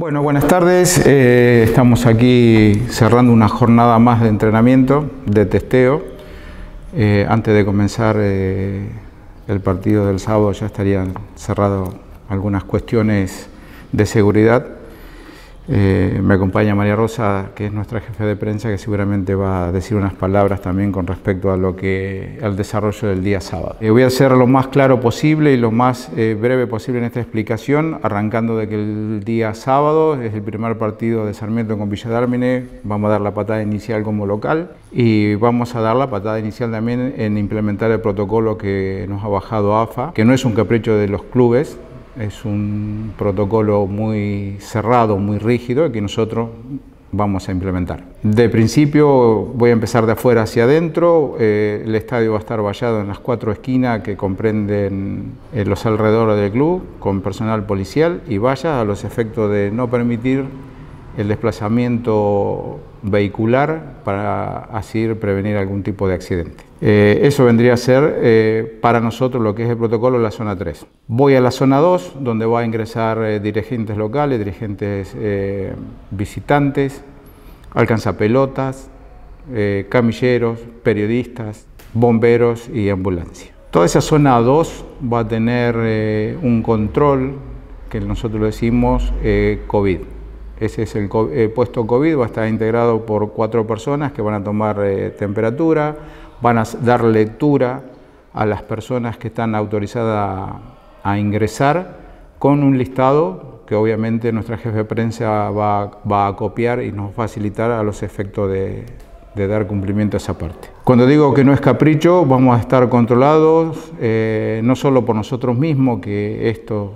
Bueno, buenas tardes. Eh, estamos aquí cerrando una jornada más de entrenamiento, de testeo. Eh, antes de comenzar eh, el partido del sábado ya estarían cerradas algunas cuestiones de seguridad. Eh, me acompaña María Rosa, que es nuestra jefe de prensa, que seguramente va a decir unas palabras también con respecto a lo que al desarrollo del día sábado. Eh, voy a ser lo más claro posible y lo más eh, breve posible en esta explicación, arrancando de que el día sábado es el primer partido de Sarmiento con Villa Dármine, vamos a dar la patada inicial como local y vamos a dar la patada inicial también en implementar el protocolo que nos ha bajado AFA, que no es un capricho de los clubes, es un protocolo muy cerrado, muy rígido que nosotros vamos a implementar. De principio voy a empezar de afuera hacia adentro, eh, el estadio va a estar vallado en las cuatro esquinas que comprenden eh, los alrededores del club, con personal policial y vallas a los efectos de no permitir el desplazamiento vehicular para así prevenir algún tipo de accidente. Eh, eso vendría a ser eh, para nosotros lo que es el protocolo la zona 3. Voy a la zona 2, donde va a ingresar eh, dirigentes locales, dirigentes visitantes, alcanzapelotas, camilleros, periodistas, bomberos y ambulancia. Toda esa zona 2 va a tener un control que nosotros decimos COVID. Ese es el puesto COVID, va a estar integrado por cuatro personas que van a tomar temperatura, van a dar lectura a las personas que están autorizadas a, ingresar con un listado que obviamente nuestra jefe de prensa va, a copiar y nos facilitar a los efectos de, dar cumplimiento a esa parte. Cuando digo que no es capricho, vamos a estar controlados, eh, no solo por nosotros mismos, que esto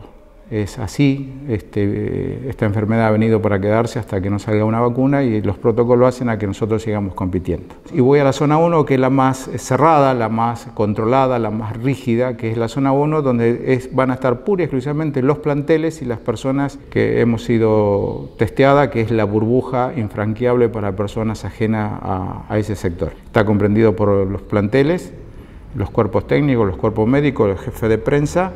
es así, este, esta enfermedad ha venido para quedarse hasta que no salga una vacuna y los protocolos hacen a que nosotros sigamos compitiendo. Y voy a la zona 1, que es la más cerrada, la más controlada, la más rígida, que es la zona 1, donde van a estar pura y exclusivamente los planteles y las personas que hemos sido testeadas, que es la burbuja infranqueable para personas ajenas a, a ese sector. Está comprendido por los planteles, los cuerpos técnicos, los cuerpos médicos, el jefe de prensa,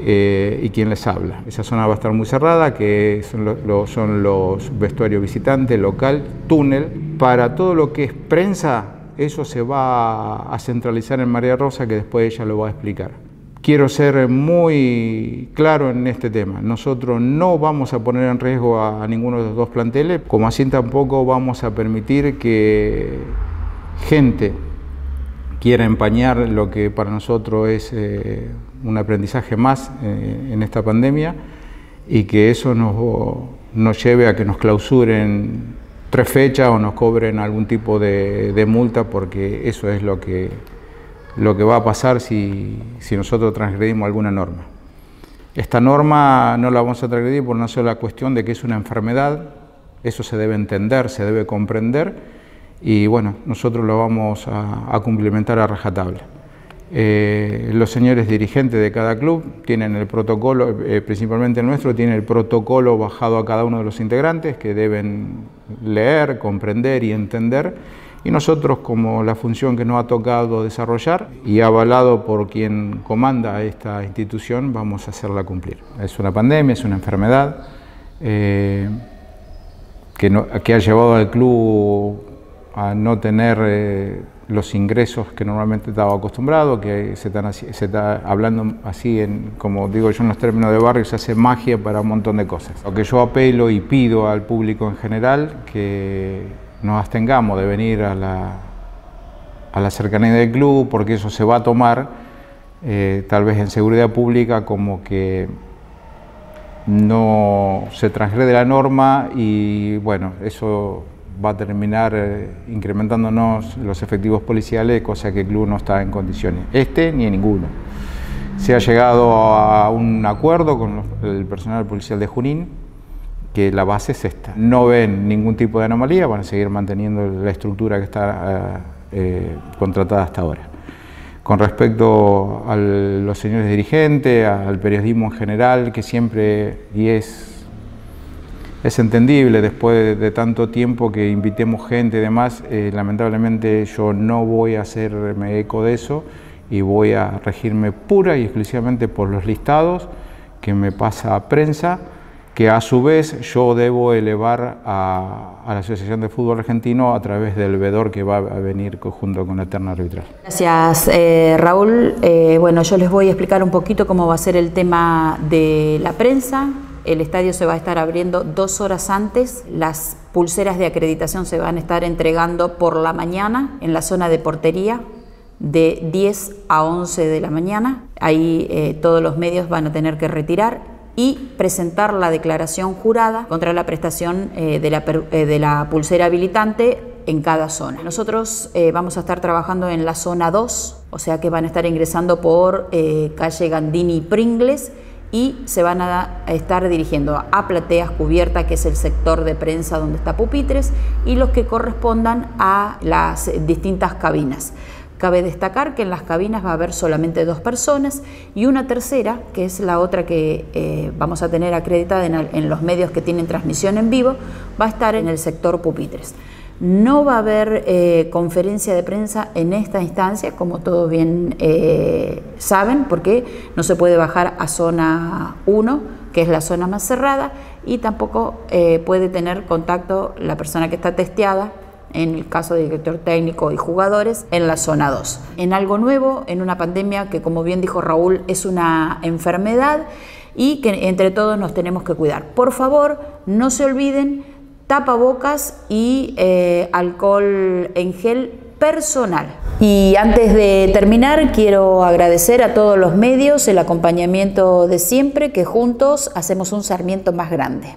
eh, y quien les habla. Esa zona va a estar muy cerrada, que son, son los vestuarios visitantes, local, túnel. Para todo lo que es prensa, eso se va a centralizar en María Rosa, que después ella lo va a explicar. Quiero ser muy claro en este tema. Nosotros no vamos a poner en riesgo a, a ninguno de los dos planteles, como así tampoco vamos a permitir que gente quiera empañar lo que para nosotros es eh, un aprendizaje más eh, en esta pandemia y que eso nos, lleve a que nos clausuren tres fechas o nos cobren algún tipo de, multa porque eso es lo que, lo que va a pasar si, si nosotros transgredimos alguna norma. Esta norma no la vamos a transgredir por una sola cuestión de que es una enfermedad, eso se debe entender, se debe comprender y bueno, nosotros lo vamos a, cumplimentar a rajatabla. Eh, los señores dirigentes de cada club tienen el protocolo, eh, principalmente el nuestro, tiene el protocolo bajado a cada uno de los integrantes que deben leer, comprender y entender. Y nosotros, como la función que nos ha tocado desarrollar y avalado por quien comanda esta institución, vamos a hacerla cumplir. Es una pandemia, es una enfermedad eh, que, que ha llevado al club a no tener eh, los ingresos que normalmente estaba acostumbrado, que se, está hablando así, en, como digo yo en los términos de barrio, se hace magia para un montón de cosas. Lo que yo apelo y pido al público en general, que nos abstengamos de venir a la, a la cercanía del club, porque eso se va a tomar, eh, tal vez en seguridad pública, como que no se transgrede la norma y bueno, eso va a terminar eh, incrementándonos los efectivos policiales, cosa que el club no está en condiciones, este ni en ninguno. Se ha llegado a un acuerdo con el personal policial de Junín, que la base es esta. No ven ningún tipo de anomalía, van a seguir manteniendo la estructura que está eh, eh, contratada hasta ahora. Con respecto a los señores dirigentes, al periodismo en general, que siempre y es es entendible después de, tanto tiempo que invitemos gente y demás, eh, lamentablemente yo no voy a hacerme eco de eso y voy a regirme pura y exclusivamente por los listados que me pasa a prensa, que a su vez yo debo elevar a, la Asociación de Fútbol Argentino a través del vedor que va a venir junto con Eterna Arbitral. Gracias, eh, Raúl. Eh, bueno, yo les voy a explicar un poquito cómo va a ser el tema de la prensa. El estadio se va a estar abriendo dos horas antes. Las pulseras de acreditación se van a estar entregando por la mañana en la zona de portería de 10 a 11 de la mañana. Ahí eh, todos los medios van a tener que retirar y presentar la declaración jurada contra la prestación eh, de, la, eh, de, la, pulsera habilitante en cada zona. Nosotros vamos a estar trabajando en la zona 2, o sea que van a estar ingresando por calle Gandini y Pringles y se van a estar dirigiendo a plateas cubierta, que es el sector de prensa donde está pupitres, y los que correspondan a las distintas cabinas. Cabe destacar que en las cabinas va a haber solamente dos personas y una tercera, que es la otra que eh, vamos a tener acreditada en, los medios que tienen transmisión en vivo, va a estar en el sector pupitres. No va a haber eh, conferencia de prensa en esta instancia, como todos bien eh, saben, porque no se puede bajar a zona 1, que es la zona más cerrada, y tampoco puede tener contacto la persona que está testeada en el caso de director técnico y jugadores, en la zona 2. En algo nuevo, en una pandemia que como bien dijo Raúl es una enfermedad y que entre todos nos tenemos que cuidar. Por favor, no se olviden tapabocas y eh, alcohol en gel personal. Y antes de terminar, quiero agradecer a todos los medios el acompañamiento de siempre, que juntos hacemos un Sarmiento más grande.